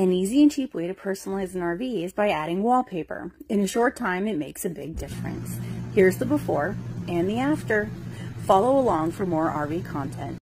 An easy and cheap way to personalize an RV is by adding wallpaper. In a short time, it makes a big difference. Here's the before and the after. Follow along for more RV content.